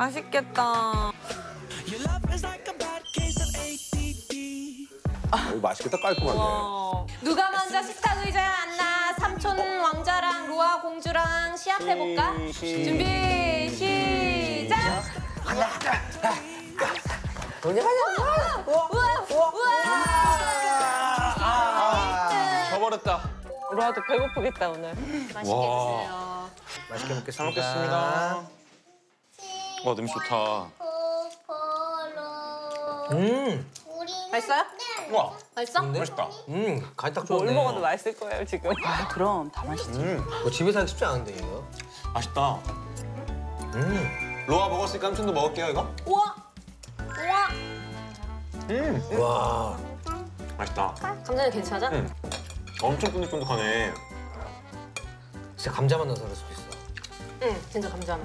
맛있겠다. 이거 맛있겠다 깔끔하게. 와. 누가 먼저 식탁 의자에 앉나 삼촌 왕자랑 루아 공주랑 시합해볼까? 준비 시작! 져버렸다. 로아도 배고프겠다 오늘. 맛있게 드세요. 맛있게 먹겠습니다. 와 냄새 좋다. 음, 맛있어요? 와 맛있어? 맛있다. 음, 간이 딱뭘 좋네. 먹어도 맛있을 거예요 지금. 아, 그럼 다 맛있지. 음 뭐 집에서 하기 쉽지 않은데 이거. 맛있다. 음, 로아 먹었으니까 삼촌도 먹을게요 이거. 우와! 우와! 음 와, 맛있다. 감자는 괜찮아? 응. 엄청 쫀득쫀득하네. 진짜 감자만 넣어서 그럴 수도 있어. 응, 진짜 감자.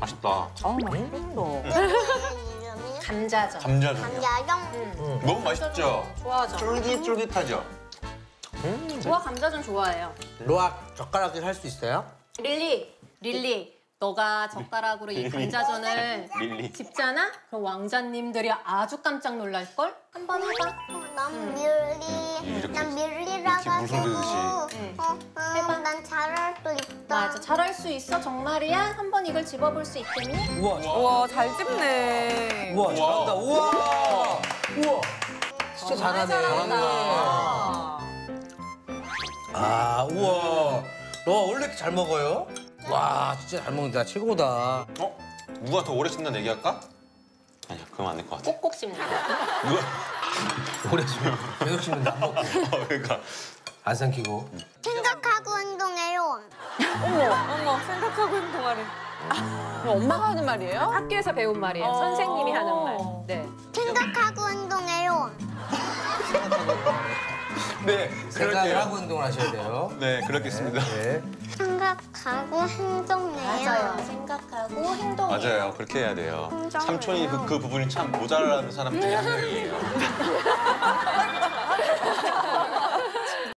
맛있다. 아, 맛있다. 감자전. 감자전. 응. 너무 맛있죠? 좋아하죠? 쫄깃쫄깃하죠? 좋아 감자전 좋아해요. 로아 젓가락질 할 수 있어요? 릴리, 릴리, 너가 젓가락으로 이 감자전을 릴리. 집잖아? 그럼 왕자님들이 아주 깜짝 놀랄걸? 한번 해봐. 난 밀리, 이렇게 난 밀리라 이렇게 물을 가지고 듯이. 맞아, 잘할 수 있어 정말이야? 한번 이걸 집어볼 수 있겠니? 우와, 우와 잘 집네. 우와, 잘한다. 우와, 우와. 진짜 잘하네. 잘한다. 아, 우와. 로아 원래 이렇게 잘 먹어요? 와, 진짜 잘 먹는다. 최고다. 어? 누가 더 오래 씹는 얘기할까? 아니야 그럼 안 될 것 같아. 꼭꼭 씹는다. 누가? 오래 씹으면 계속 씹는다. 안 먹고. 어, 그러니까. 안 삼키고. 생각하고. 어머 어머 생각하고 행동하래. 그럼 엄마가 하는 말이에요? 학교에서 배운 말이에요. 어. 선생님이 하는 말. 네. 생각하고 운동해요. 네 생각을 그럴게요. 하고 운동을 하셔야 돼요. 네 그렇겠습니다. 네. 생각하고 행동해요. 맞아요. 생각하고 행동해요. 맞아요 그렇게 해야 돼요. 혼자예요. 삼촌이 그, 그 부분이 참 모자라는 사람 중에 한 명이에요.